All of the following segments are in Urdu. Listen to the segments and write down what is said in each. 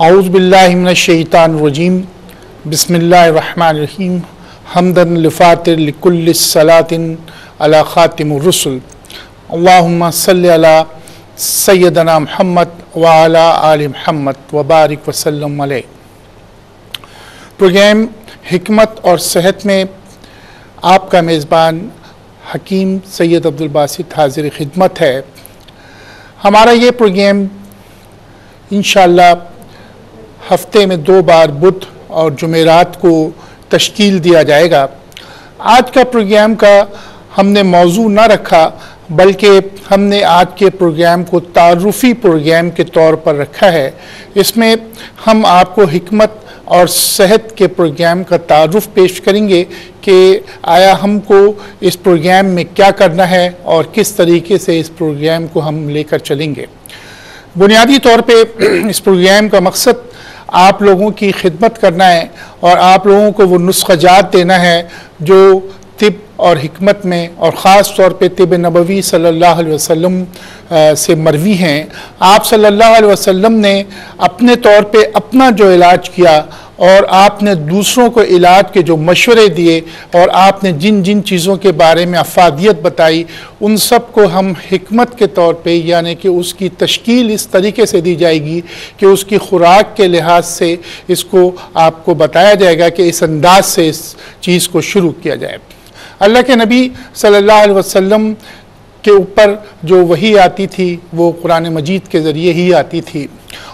اعوذ باللہ من الشیطان الرجیم، بسم اللہ الرحمن الرحیم حمدن لفاتر لکل الصلاة علی خاتم الرسل۔ اللہم صلی علی سیدنا محمد وعلی آل محمد وبارک وسلم علیہ۔ پروگرام حکمت اور صحت میں آپ کا میزبان حکیم سید عبدالباسط حاضر خدمت ہے۔ ہمارا یہ پروگرام انشاءاللہ ہفتے میں دو بار بدھ اور جمعرات کو تشکیل دیا جائے گا۔ آج کا پروگرام کا ہم نے موضوع نہ رکھا، بلکہ ہم نے آج کے پروگرام کو تعارفی پروگرام کے طور پر رکھا ہے۔ اس میں ہم آپ کو حکمت اور صحت کے پروگرام کا تعارف پیش کریں گے کہ آیا ہم کو اس پروگرام میں کیا کرنا ہے اور کس طریقے سے اس پروگرام کو ہم لے کر چلیں گے۔ بنیادی طور پہ اس پروگرام کا مقصد آپ لوگوں کی خدمت کرنا ہے اور آپ لوگوں کو وہ نسخہ جات دینا ہے جو طب اور حکمت میں اور خاص طور پہ طب نبوی صلی اللہ علیہ وسلم سے مروی ہیں۔ آپ صلی اللہ علیہ وسلم نے اپنے طور پہ اپنا جو علاج کیا اور آپ نے دوسروں کو علاج کے جو مشورے دیے اور آپ نے جن جن چیزوں کے بارے میں افادیت بتائی، ان سب کو ہم حکمت کے طور پہ یعنی کہ اس کی تشکیل اس طریقے سے دی جائے گی کہ اس کی خوراک کے لحاظ سے اس کو آپ کو بتایا جائے گا کہ اس انداز سے اس چیز کو شروع کیا جائے۔ اللہ کے نبی صلی اللہ علیہ وسلم کے اوپر جو وہی آتی تھی، وہ قرآن مجید کے ذریعے ہی آتی تھی۔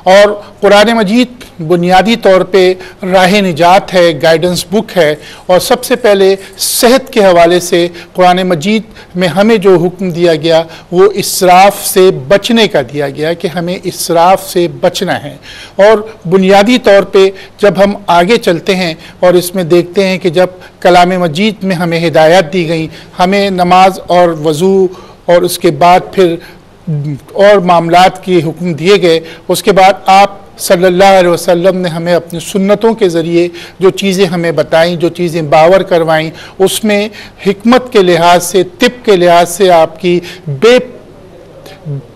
اور قرآن مجید بنیادی طور پہ راہ نجات ہے گائیڈنس بک ہے، اور سب سے پہلے صحت کے حوالے سے قرآن مجید میں ہمیں جو حکم دیا گیا، وہ اسراف سے بچنے کا دیا گیا کہ ہمیں اسراف سے بچنا ہے۔ اور بنیادی طور پہ جب ہم آگے چلتے ہیں اور اس میں دیکھتے ہیں کہ جب کلام مجید میں ہمیں ہدایت دی گئیں، ہمیں نماز اور وضو اور اس کے بعد پھر اور معاملات کی حکم دیے گئے، اس کے بعد آپ صلی اللہ علیہ وسلم نے ہمیں اپنی سنتوں کے ذریعے جو چیزیں ہمیں بتائیں، جو چیزیں باور کروائیں، اس میں حکمت کے لحاظ سے، طب کے لحاظ سے آپ کی بے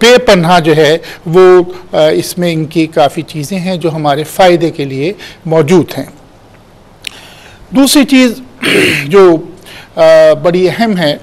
بے پناہ جو ہے، وہ اس میں ان کی کافی چیزیں ہیں جو ہمارے فائدے کے لیے موجود ہیں۔ دوسری چیز جو بڑی اہم ہے،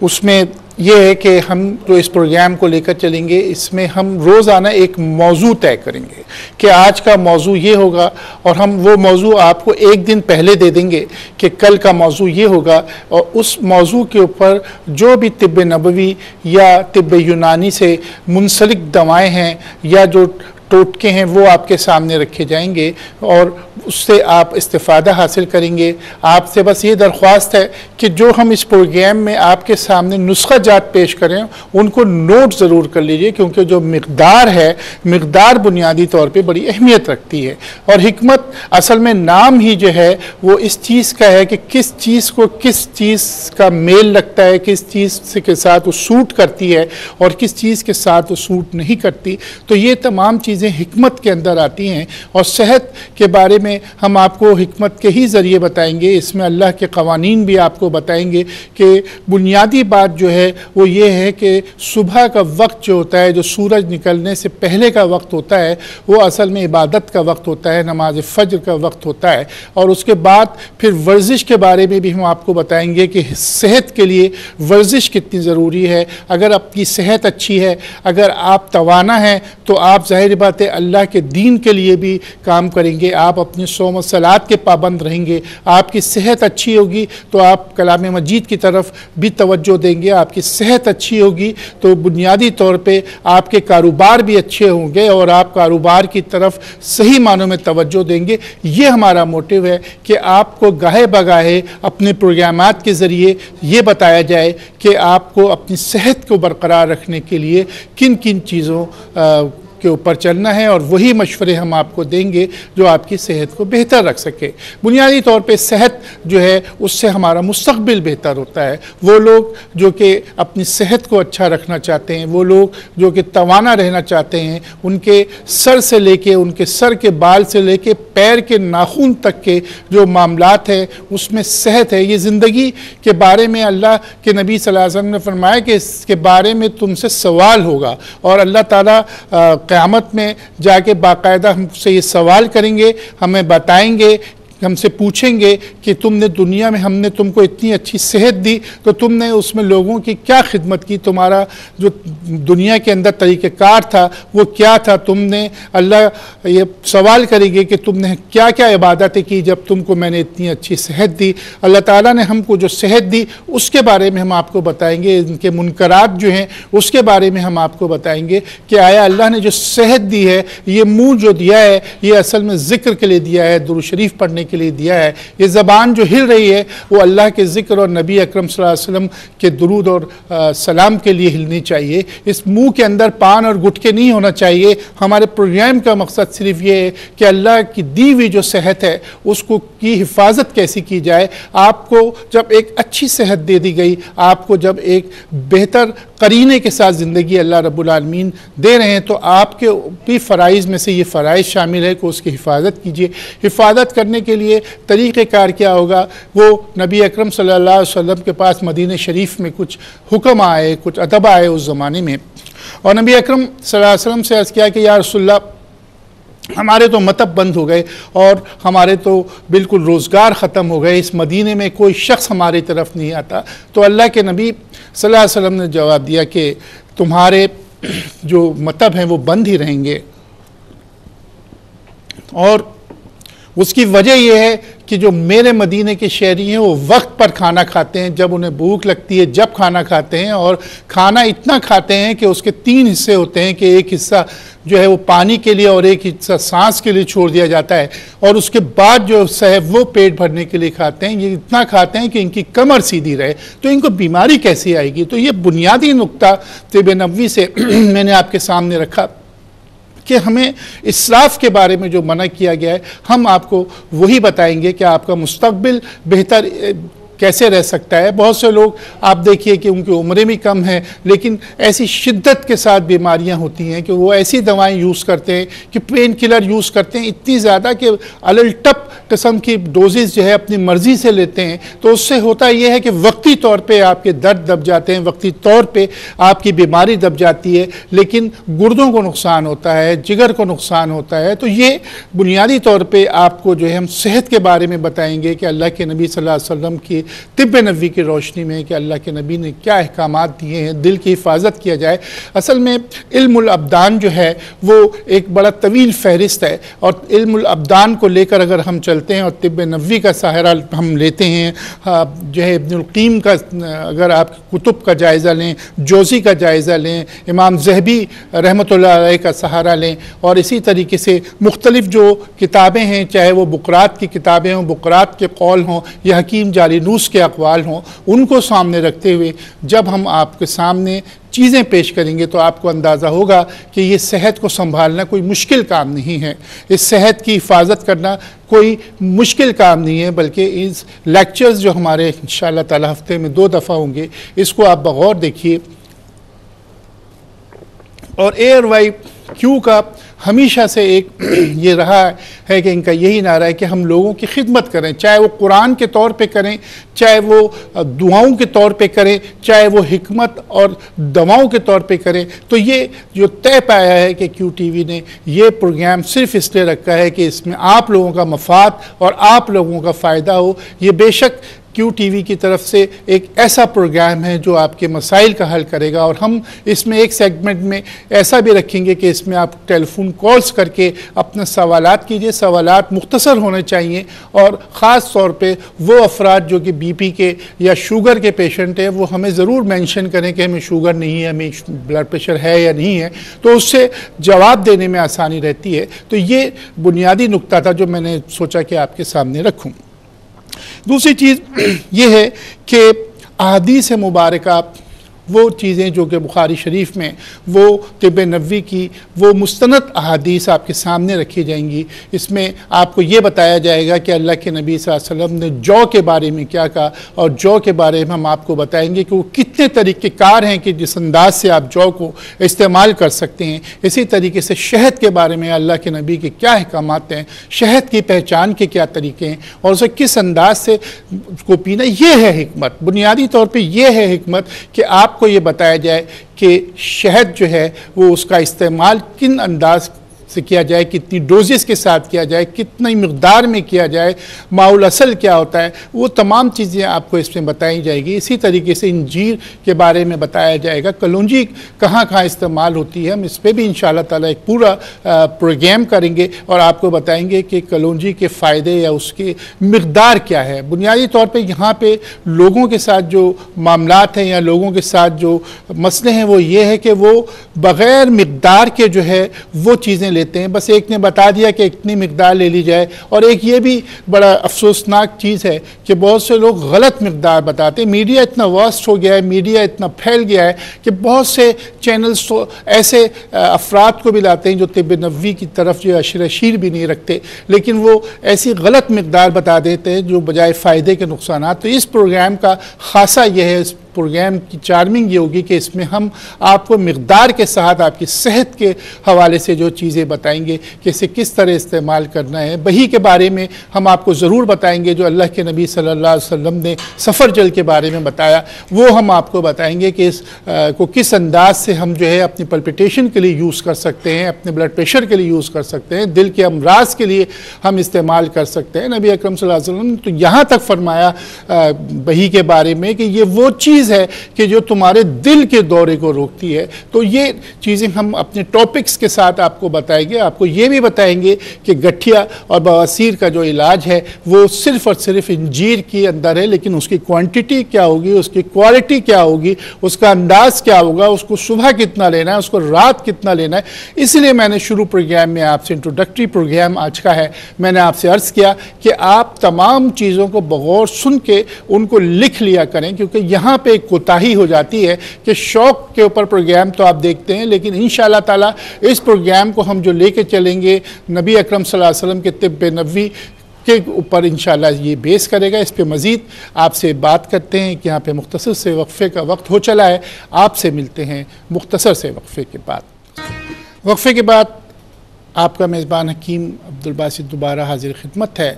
اس میں یہ ہے کہ ہم جو اس پروگرام کو لے کر چلیں گے، اس میں ہم روزانہ ایک موضوع طے کریں گے کہ آج کا موضوع یہ ہوگا اور ہم وہ موضوع آپ کو ایک دن پہلے دے دیں گے کہ کل کا موضوع یہ ہوگا اور اس موضوع کے اوپر جو بھی طب نبوی یا طب یونانی سے منسلک دوائیں ہیں یا جو ٹوٹکے ہیں، وہ آپ کے سامنے رکھے جائیں گے اور اس سے آپ استفادہ حاصل کریں گے۔ آپ سے بس یہ درخواست ہے کہ جو ہم اس پروگرام میں آپ کے سامنے نسخہ جات پیش کریں، ان کو نوٹ ضرور کر لیجیے، کیونکہ جو مقدار ہے، مقدار بنیادی طور پہ بڑی اہمیت رکھتی ہے۔ اور حکمت اصل میں نام ہی جو ہے، وہ اس چیز کا ہے کہ کس چیز کو کس چیز کا میل لگتا ہے، کس چیز کے ساتھ وہ سوٹ کرتی ہے اور کس چیز کے ساتھ وہ سوٹ نہیں کرتی۔ تو یہ تمام چیز چیزیں حکمت کے اندر آتی ہیں اور صحت کے بارے میں ہم آپ کو حکمت کے ہی ذریعے بتائیں گے۔ اس میں اللہ کے قوانین بھی آپ کو بتائیں گے کہ بنیادی بات جو ہے وہ یہ ہے کہ صبح کا وقت جو ہوتا ہے، جو سورج نکلنے سے پہلے کا وقت ہوتا ہے، وہ اصل میں عبادت کا وقت ہوتا ہے، نماز فجر کا وقت ہوتا ہے۔ اور اس کے بعد پھر ورزش کے بارے میں بھی ہم آپ کو بتائیں گے کہ صحت کے لیے ورزش کتنی ضروری ہے۔ اگر آپ کی صحت اچھی ہے، اگر آپ توانا ہیں تو آپ ظاہر بات ہے اللہ کے دین کے لیے بھی کام کریں گے، آپ اپنی سوم و سلاد کے پابند رہیں گے، آپ کی صحت اچھی ہوگی تو آپ کلام مجید کی طرف بھی توجہ دیں گے، آپ کی صحت اچھی ہوگی تو بنیادی طور پہ آپ کے کاروبار بھی اچھے ہوں گے اور آپ کاروبار کی طرف صحیح معنوں میں توجہ دیں گے۔ یہ ہمارا موٹیو ہے کہ آپ کو گاہے بگاہے اپنے پروگرامات کے ذریعے یہ بتایا جائے کہ آپ کو اپنی صحت کو برقرار رکھنے کے لیے کن کن چیزوں کے اوپر چلنا ہے اور وہی مشورے ہم آپ کو دیں گے جو آپ کی صحت کو بہتر رکھ سکے۔ بنیادی طور پہ صحت جو ہے، اس سے ہمارا مستقبل بہتر ہوتا ہے۔ وہ لوگ جو کہ اپنی صحت کو اچھا رکھنا چاہتے ہیں، وہ لوگ جو کہ توانا رہنا چاہتے ہیں، ان کے سر سے لے کے، ان کے سر کے بال سے لے کے پیر کے ناخون تک کے جو معاملات ہیں، اس میں صحت ہے۔ یہ زندگی کے بارے میں اللہ کے نبی صلی اللہ علیہ وسلم نے فرمایا کہ اس کے بارے میں تم سے سوال ہوگا اور اللہ تعالیٰ قیامت میں جا کے باقاعدہ ہم سے یہ سوال کریں گے ہمیں بتائیں گے ہم سے پوچھیں گے کہ تم نے دنیا میں ہم نے تم کو اتنی اچھی صحت دی تو تم نے اس میں لوگوں کی کیا خدمت کی؟ تمہارا جو دنیا کے اندر طریقہ کار تھا، وہ کیا تھا؟ تم نے اللہ یہ سوال کرے گے کہ تم نے کیا کیا عبادتیں کی جب تم کو میں نے اتنی اچھی صحت دی؟ اللہ تعالیٰ نے ہم کو جو صحت دی، اس کے بارے میں ہم آپ کو بتائیں گے۔ ان کے منکرات جو ہیں، اس کے بارے میں ہم آپ کو بتائیں گے کہ آیا اللہ نے جو صحت دی ہے، یہ منہ جو دیا ہے، یہ اصل میں ذکر کے لیے دیا ہے درو شریف پڑھنے کے لیے دیا ہے۔ یہ زبان جو ہل رہی ہے، وہ اللہ کے ذکر اور نبی اکرم صلی اللہ علیہ وسلم کے درود اور سلام کے لیے ہلنی چاہیے۔ اس منہ کے اندر پان اور گٹکے نہیں ہونا چاہیے۔ ہمارے پروگرام کا مقصد صرف یہ ہے کہ اللہ کی دی ہوئی جو صحت ہے، اس کو، کی حفاظت کیسی کی جائے۔ آپ کو جب ایک اچھی صحت دے دی گئی، آپ کو جب ایک بہتر قرینے کے ساتھ زندگی اللہ رب العالمین دے رہے ہیں، تو آپ کے بھی فرائض میں سے یہ فرائض شامل ہے کہ اس کی حفاظت کیجیے حفاظت کرنے کے کے لیے طریقہ کار کیا ہوگا؟ وہ نبی اکرم صلی اللہ علیہ وسلم کے پاس مدینہ شریف میں کچھ حکم آئے، کچھ ادب آئے اس زمانے میں۔ اور نبی اکرم صلی اللہ علیہ وسلم سے عرض کیا کہ یا رسول اللہ، ہمارے تو مطب بند ہو گئے اور ہمارے تو بالکل روزگار ختم ہو گئے، اس مدینے میں کوئی شخص ہماری طرف نہیں آتا۔ تو اللہ کے نبی صلی اللہ علیہ وسلم نے جواب دیا کہ تمہارے جو مطب ہیں وہ بند ہی رہیں گے۔ اور اس کی وجہ یہ ہے کہ جو میرے مدینے کے شہری ہیں، وہ وقت پر کھانا کھاتے ہیں۔ جب انہیں بھوک لگتی ہے، جب کھانا کھاتے ہیں اور کھانا اتنا کھاتے ہیں کہ اس کے تین حصے ہوتے ہیں کہ ایک حصہ جو ہے وہ پانی کے لیے اور ایک حصہ سانس کے لیے چھوڑ دیا جاتا ہے اور اس کے بعد جو حصہ ہے وہ پیٹ بھرنے کے لیے کھاتے ہیں۔ یہ اتنا کھاتے ہیں کہ ان کی کمر سیدھی رہے۔ تو ان کو بیماری کیسی آئے گی؟ تو یہ بنیادی نقطہ طب نبوی سے میں نے آپ کے سامنے رکھا۔ کہ ہمیں اسراف کے بارے میں جو منع کیا گیا ہے، ہم آپ کو وہی بتائیں گے کہ آپ کا مستقبل بہتر کیسے رہ سکتا ہے؟ بہت سے لوگ آپ دیکھیے کہ ان کی عمریں بھی کم ہیں، لیکن ایسی شدت کے ساتھ بیماریاں ہوتی ہیں کہ وہ ایسی دوائیں یوز کرتے ہیں کہ پین کلر یوز کرتے ہیں، اتنی زیادہ کہ الٹپ قسم کی ڈوزز جو ہے اپنی مرضی سے لیتے ہیں۔ تو اس سے ہوتا یہ ہے کہ وقتی طور پہ آپ کے درد دب جاتے ہیں، وقتی طور پہ آپ کی بیماری دب جاتی ہے، لیکن گردوں کو نقصان ہوتا ہے، جگر کو نقصان ہوتا ہے۔ تو یہ بنیادی طور پہ آپ کو جو ہے ہم صحت کے بارے میں بتائیں گے کہ اللہ کے نبی صلی اللہ علیہ وسلم کی طب نبی کی روشنی میں کہ اللہ کے نبی نے کیا احکامات دیے ہیں، دل کی حفاظت کیا جائے۔ اصل میں علم الابدان جو ہے، وہ ایک بڑا طویل فہرست ہے۔ اور علم الابدان کو لے کر اگر ہم چلتے ہیں اور طب نبی کا سہارا ہم لیتے ہیں جو ہے ابن القیم کا، اگر آپ کتب کا جائزہ لیں، جوزی کا جائزہ لیں، امام زہبی رحمۃ اللہ علیہ کا سہارا لیں، اور اسی طریقے سے مختلف جو کتابیں ہیں، چاہے وہ بقرات کی کتابیں ہوں، بقرات کے قول ہوں یا حکیم جالی نوس کے اقوال ہوں، ان کو سامنے رکھتے ہوئے جب ہم آپ کے سامنے چیزیں پیش کریں گے تو آپ کو اندازہ ہوگا کہ یہ صحت کو سنبھالنا کوئی مشکل کام نہیں ہے۔ اس صحت کی حفاظت کرنا کوئی مشکل کام نہیں ہے، بلکہ اس لیکچرز جو ہمارے انشاءاللہ تعالی ہفتے میں دو دفعہ ہوں گے، اس کو آپ بغور دیکھیے۔ اور ایئر وائی کیوں کا ہمیشہ سے ایک یہ رہا ہے کہ ان کا یہی نعرہ ہے کہ ہم لوگوں کی خدمت کریں، چاہے وہ قرآن کے طور پہ کریں، چاہے وہ دعاؤں کے طور پہ کریں، چاہے وہ حکمت اور دواؤں کے طور پہ کریں۔ تو یہ جو طے پایا ہے کہ کیو ٹی وی نے یہ پروگرام صرف اس لیے رکھا ہے کہ اس میں آپ لوگوں کا مفاد اور آپ لوگوں کا فائدہ ہو، یہ بے شک کیو ٹی وی کی طرف سے ایک ایسا پروگرام ہے جو آپ کے مسائل کا حل کرے گا اور ہم اس میں ایک سیگمنٹ میں ایسا بھی رکھیں گے کہ اس میں آپ ٹیلی فون کالز کر کے اپنے سوالات کیجیے، سوالات مختصر ہونے چاہیے اور خاص طور پہ وہ افراد جو کہ بی پی کے یا شوگر کے پیشنٹ ہیں، وہ ہمیں ضرور مینشن کریں کہ ہمیں شوگر نہیں ہے، ہمیں بلڈ پریشر ہے یا نہیں ہے۔ تو اس سے جواب دینے میں آسانی رہتی ہے۔ تو یہ بنیادی نقطہ تھا جو میں نے سوچا کہ آپ کے سامنے رکھوں۔ دوسری چیز یہ ہے کہ احادیث مبارکہ وہ چیزیں جو کہ بخاری شریف میں وہ طب نبوی کی وہ مستند احادیث آپ کے سامنے رکھی جائیں گی۔ اس میں آپ کو یہ بتایا جائے گا کہ اللہ کے نبی صلی اللہ علیہ وسلم نے جو کے بارے میں کیا کہا اور جو کے بارے میں ہم آپ کو بتائیں گے کہ وہ کتنے طریقے کار ہیں کہ جس انداز سے آپ جو کو استعمال کر سکتے ہیں۔ اسی طریقے سے شہد کے بارے میں اللہ کے نبی کے کیا احکامات ہیں، شہد کی پہچان کے کیا طریقے ہیں اور اسے کس انداز سے کو پینا، یہ ہے حکمت۔ بنیادی طور پہ یہ ہے حکمت کہ آپ آپ کو یہ بتایا جائے کہ شہد جو ہے وہ اس کا استعمال کن انداز سے کیا جائے، کتنی ڈوزز کے ساتھ کیا جائے، کتنی مقدار میں کیا جائے معول اصل کیا ہوتا ہے، وہ تمام چیزیں آپ کو اس میں بتائی جائے گی۔ اسی طریقے سے انجیر کے بارے میں بتایا جائے گا۔ کلونجی کہاں کہاں استعمال ہوتی ہے، ہم اس پہ بھی انشاءاللہ تعالی ایک پورا پروگرام کریں گے اور آپ کو بتائیں گے کہ کلونجی کے فائدے یا اس کے مقدار کیا ہے۔ بنیادی طور پہ یہاں پہ لوگوں کے ساتھ جو معاملات ہیں یا لوگوں کے ساتھ جو مسئلے ہیں، وہ یہ ہے کہ وہ بغیر مقدار کے جو ہے، وہ چیزیں لے لیتے ہیں۔ بس ایک نے بتا دیا کہ اتنی مقدار لے لی جائے۔ اور ایک یہ بھی بڑا افسوسناک چیز ہے کہ بہت سے لوگ غلط مقدار بتاتے ہیں۔ میڈیا اتنا واسٹ ہو گیا ہے، میڈیا اتنا پھیل گیا ہے کہ بہت سے چینلز تو ایسے افراد کو بھی لاتے ہیں جو طب نبوی کی طرف جو اشرشیر بھی نہیں رکھتے۔ لیکن وہ ایسی غلط مقدار بتا دیتے ہیں جو بجائے فائدے کے نقصانات۔ تو اس پروگرام کا خاصہ یہ ہے، اس پروگرام کی چارمنگ یہ ہوگی کہ اس میں ہم آپ کو مقدار کے ساتھ آپ کی صحت کے حوالے سے جو چیزیں بتائیں گے کہ اسے کس طرح استعمال کرنا ہے، بہی کے بارے میں ہم آپ کو ضرور بتائیں گے، جو اللہ کے نبی صلی اللہ علیہ وسلم نے سفر جل کے بارے میں بتایا، وہ ہم آپ کو بتائیں گے کہ اس کو کس انداز سے ہم جو ہے اپنی پلپیٹیشن کے لیے یوز کر سکتے ہیں، اپنے بلڈ پریشر کے لیے یوز کر سکتے ہیں، دل کے امراض کے لیے ہم استعمال کر سکتے ہیں۔ نبی اکرم صلی اللہ علیہ وسلم تو یہاں تک فرمایا بہی کے بارے میں کہ یہ وہ چیز چیز ہے کہ جو تمہارے دل کے دورے کو روکتی ہے، تو یہ چیزیں ہم اپنے ٹاپکس کے ساتھ آپ کو بتائیں گے۔ آپ کو یہ بھی بتائیں گے کہ گٹھیا اور بواسیر کا جو علاج ہے، وہ صرف اور صرف انجیر کی اندر ہے، لیکن اس کی کوانٹیٹی کیا ہوگی، اس کی کوالٹی کیا ہوگی، اس کا انداز کیا ہوگا، اس کو صبح کتنا لینا ہے، اس کو رات کتنا لینا ہے۔ اس لیے میں نے شروع پروگرام میں آپ سے انٹروڈکٹری پروگرام آج کا ہے، میں نے آپ سے عرض کیا کہ آپ تمام چیزوں کو بغور سن کے ان کو لکھ لیا کریں، کیونکہ یہاں پہ ایک کوتاہی ہو جاتی ہے کہ شوق کے اوپر پروگرام تو آپ دیکھتے ہیں، لیکن انشاءاللہ تعالی اس پروگرام کو ہم جو لے کے چلیں گے نبی اکرم صلی اللہ علیہ وسلم کے طب نبوی کے اوپر انشاءاللہ یہ بیس کرے گا۔ اس پہ مزید آپ سے بات کرتے ہیں کہ یہاں پہ مختصر سے وقفے کا وقت ہو چلا ہے۔ آپ سے ملتے ہیں مختصر سے وقفے کے بعد۔ وقفے کے بعد آپ کا میزبان حکیم عبدالباسط دوبارہ حاضر خدمت ہے۔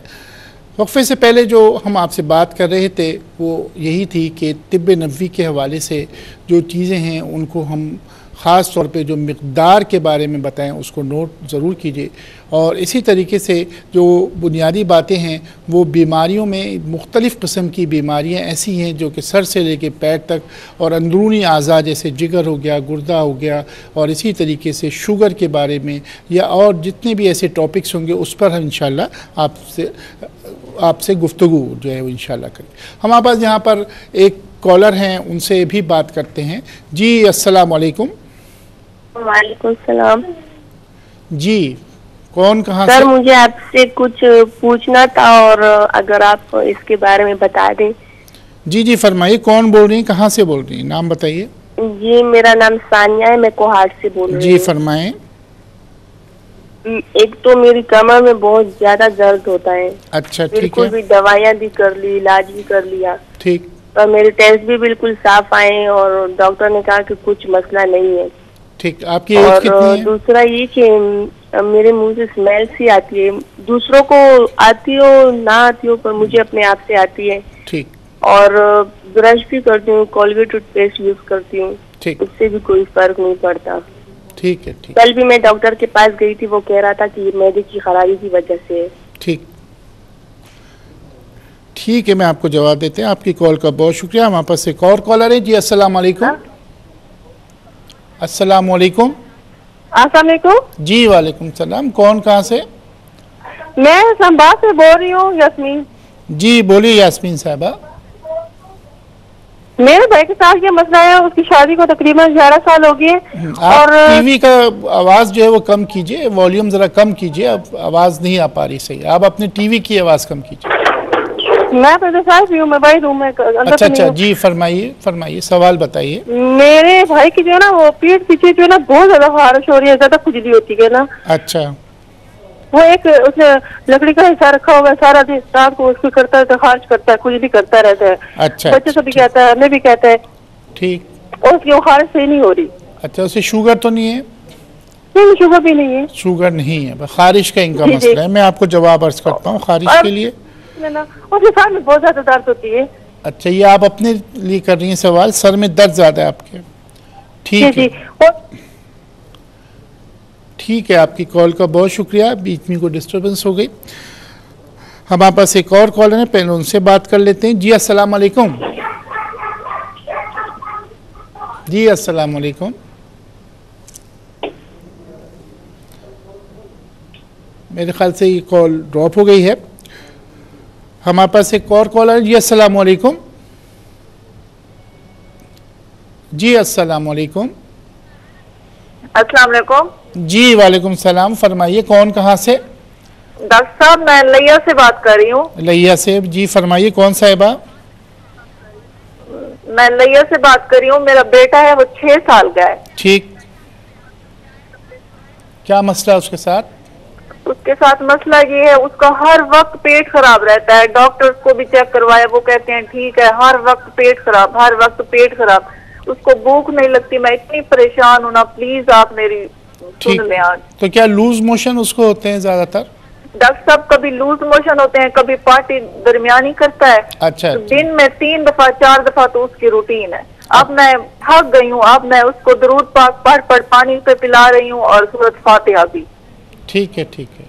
وقفے سے پہلے جو ہم آپ سے بات کر رہے تھے، وہ یہی تھی کہ طب نبوی کے حوالے سے جو چیزیں ہیں، ان کو ہم خاص طور پہ جو مقدار کے بارے میں بتائیں، اس کو نوٹ ضرور کیجیے۔ اور اسی طریقے سے جو بنیادی باتیں ہیں وہ بیماریوں میں مختلف قسم کی بیماریاں ایسی ہیں جو کہ سر سے لے کے پیر تک اور اندرونی اعضاء جیسے جگر ہو گیا گردہ ہو گیا اور اسی طریقے سے شوگر کے بارے میں یا اور جتنے بھی ایسے ٹاپکس ہوں گے اس پر ہم انشاءاللہ آپ سے آپ سے گفتگو جو ہے وہ انشاءاللہ کریں۔ ہمارے پاس یہاں پر ایک کالر ہیں ان سے بھی بات کرتے ہیں۔ جی السلام علیکم۔ وعلیکم السلام۔ جی کون کہاں سر مجھے آپ سے کچھ پوچھنا تھا اور اگر آپ اس کے بارے میں بتا دیں۔ جی جی فرمائیے کون بول رہی ہیں؟ کہاں سے بول رہی ہیں؟ نام بتائیے۔ جی میرا نام ثانیہ ہے میں کوہاٹ سے بول رہی جی فرمائیں۔ ہوں ایک تو میری کمر میں بہت زیادہ درد ہوتا ہے۔ اچھا ٹھیک بالکل بھی دوائیاں بھی کر لی علاج بھی کر لیا۔ ٹھیک۔ اور میرے ٹیسٹ بھی بالکل صاف آئے اور ڈاکٹر نے کہا کہ کچھ مسئلہ نہیں ہے۔ ٹھیک آپ کی ایج کتنی ہے؟ دوسرا یہ کہ میرے منہ سے اسمیل سی آتی ہے۔ دوسروں کو آتی ہو نہ آتی ہو پر مجھے اپنے آپ سے آتی ہے۔ اور برش بھی کرتی ہوں کولگیٹ ٹوتھ پیسٹ یوز کرتی ہوں۔ اس سے بھی کوئی فرق نہیں پڑتا۔ ٹھیک ہے کل بھی میں ڈاکٹر کے پاس گئی تھی وہ کہہ رہا تھا کہ یہ میدے کی خرابی کی وجہ سے ٹھیک۔ ٹھیک ہے میں آپ کو جواب دیتے ہیں۔ آپ کی کال کا بہت شکریہ۔ ہمارے پاس ایک اور کالر ہے جی السلام علیکم۔ السلام علیکم۔ السلام علیکم۔ جی وعلیکم السلام۔ کون کہاں سے؟ میں سنبا سے بول رہی ہوں یاسمین۔ جی بولیے یاسمین صاحبہ۔ میرے بھائی کے ساتھ یہ مسئلہ ہے اس کی شادی کو تقریباً گیارہ سال ہو گئے۔ آپ اور ٹی وی کا آواز جو ہے وہ کم کیجیے والیوم ذرا کم کیجیے اب آواز نہیں آ پا رہی صحیح۔ آپ اپنے ٹی وی کی آواز کم کیجیے۔ میں بھی ہوں میں بھائی روم میں اندر اچھا اچھا جی فرمائیے فرمائیے سوال بتائیے۔ میرے بھائی کی جو ہے نا وہ پیٹ پیچھے جو ہے نا بہت زیادہ خارش ہو رہی ہے زیادہ کھجلی ہوتی ہے نا۔ اچھا۔ وہ ایک اس نے لکڑی کا حصہ رکھا ہوا ہے سارا دن رات کو اس کو کرتا ہے خارج کرتا ہے کھجلی کرتا رہتا ہے۔ اچھا بچے سے بھی کہتا ہے ہمیں بھی کہتا ہے۔ ٹھیک۔ اور اس کی وہ خارش صحیح نہیں ہو رہی۔ اچھا اسے شوگر تو نہیں ہے؟ نہیں شوگر بھی نہیں ہے۔ شوگر نہیں ہے۔ خارش کا ان کا جی، جی۔ مسئلہ ہے۔ میں آپ کو جواب عرض کرتا ہوں خارش کے لیے۔ نا ساتھ میں بہت زیادہ درد ہوتی ہے۔ اچھا یہ آپ اپنے لیے کر رہی ہیں سوال؟ سر میں درد زیادہ ہے آپ کے۔ جی ٹھیک ہے۔ جی۔ ٹھیک ہے آپ کی کال کا بہت شکریہ۔ بیچ میں کوئی ڈسٹربنس ہو گئی۔ ہمارے پاس ایک اور کالر ہے پہلے ان سے بات کر لیتے ہیں۔ جی السلام علیکم۔ جی السلام علیکم۔ میرے خیال سے یہ کال ڈراپ ہو گئی ہے۔ ہمارے پاس ایک اور کالر ہے جی السلام علیکم۔ جی السلام علیکم۔ السلام علیکم۔ جی وعلیکم السلام فرمائیے کون کہاں سے؟ ڈاکٹر صاحب میں لیا سے بات کر رہی ہوں۔ لیا سے جی فرمائیے کون صاحبہ میں لیا سے بات کر رہی ہوں میرا بیٹا ہے وہ چھ سال کا ہے۔ ٹھیک۔ کیا مسئلہ اس کے ساتھ؟ اس کے ساتھ مسئلہ یہ ہے اس کا ہر وقت پیٹ خراب رہتا ہے۔ ڈاکٹر کو بھی چیک کروایا وہ کہتے ہیں ٹھیک ہے ہر وقت پیٹ خراب ہر وقت پیٹ خراب۔ اس کو بھوک نہیں لگتی میں اتنی پریشان ہوں نا پلیز آپ میری سن لیں آج۔ تو کیا لوز موشن اس کو ہوتے ہیں زیادہ تر؟ ڈاکٹر صاحب کبھی لوز موشن ہوتے ہیں کبھی پارٹی درمیانی کرتا ہے۔ اچھا دن میں تین دفعہ چار دفعہ تو اس کی روٹین ہے۔ اب میں تھک گئی ہوں اب میں اس کو درود پاک پڑھ پڑھ پانی پہ پلا رہی ہوں اور سورت فاتحہ بھی۔ ٹھیک ہے ٹھیک ہے۔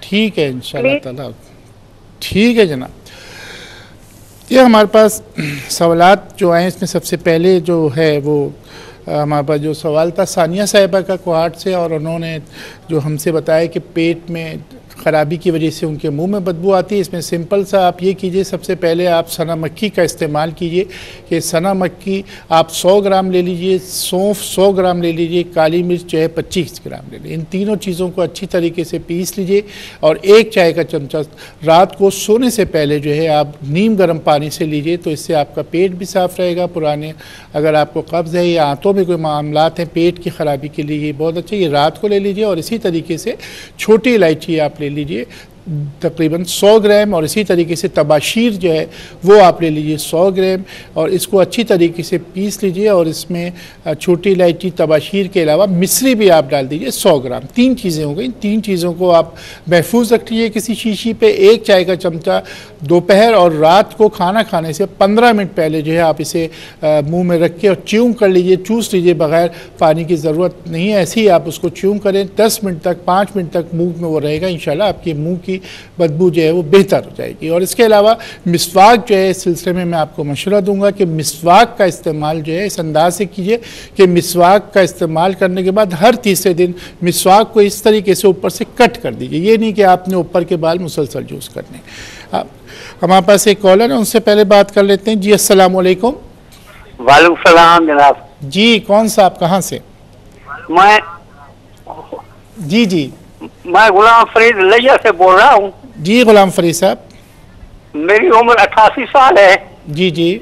ٹھیک ہے انشاءاللہ. تعالیٰ۔ ٹھیک ہے جناب۔ یہ ہمارے پاس سوالات جو آئے اس میں سب سے پہلے جو ہے وہ ہمارے پاس جو سوال تھا ثانیہ صاحبہ کا کوہاٹ سے اور انہوں نے جو ہم سے بتایا کہ پیٹ میں خرابی کی وجہ سے ان کے منہ میں بدبو آتی ہے۔ اس میں سمپل سا آپ یہ کیجیے، سب سے پہلے آپ سنا مکھی کا استعمال کیجیے کہ سنا مکھی آپ سو گرام لے لیجیے، سونف سو گرام لے لیجیے، کالی مرچ جو ہے پچیس گرام لے لیجیے۔ ان تینوں چیزوں کو اچھی طریقے سے پیس لیجیے اور ایک چائے کا چمچہ رات کو سونے سے پہلے جو ہے آپ نیم گرم پانی سے لیجیے تو اس سے آپ کا پیٹ بھی صاف رہے گا۔ پرانے اگر آپ کو قبض ہے یا آنتوں میں کوئی معاملات ہیں، پیٹ کی خرابی کے لیے یہ بہت اچھا یہ رات کو لے لیجیے اور اسی طریقے سے چھوٹی الائچی آپ لے لیجیے۔ تقریباً سو گرام اور اسی طریقے سے تباشیر جو ہے وہ آپ لے لیجیے سو گرام اور اس کو اچھی طریقے سے پیس لیجیے اور اس میں چھوٹی الائچی تباشیر کے علاوہ مصری بھی آپ ڈال دیجیے سو گرام۔ تین چیزیں ہو گئیں۔ تین چیزوں کو آپ محفوظ رکھ لیجیے کسی شیشی پہ۔ ایک چائے کا چمچہ دوپہر اور رات کو کھانا کھانے سے پندرہ منٹ پہلے جو ہے آپ اسے منہ میں رکھ کے اور چیوں کر لیجیے، چوس لیجیے۔ بغیر پانی کی ضرورت نہیں ہے، ایسے ہی آپ اس کو چیوں کریں۔ دس منٹ تک، پانچ منٹ تک منہ میں وہ رہے گا۔ انشاءاللہ آپ کے منہ کی بدبو جو ہے وہ بہتر ہو جائے گی اور اس کے علاوہ مسواک جو ہے اس سلسلے میں میں آپ کو مشورہ دوں گا کہ مسواک کا استعمال جو ہے اس انداز سے کیجیے کہ مسواک کا استعمال کرنے کے بعد ہر تیسرے دن مسواک کو اس طریقے سے اوپر سے کٹ کر دیجیے۔ یہ نہیں کہ آپ نے اوپر کے بال مسلسل جوس کرنے۔ ہمارے پاس ایک کالر ہے ان سے پہلے بات کر لیتے ہیں۔ جی السلام علیکم۔ وعلیکم السلام جناب۔ جی کون سا آپ؟ کہاں سے؟ میں جی جی۔ میں غلام فرید لیا سے بول رہا ہوں۔ جی غلام فرید صاحب۔ میری عمر اٹھاسی سال ہے۔ جی جی۔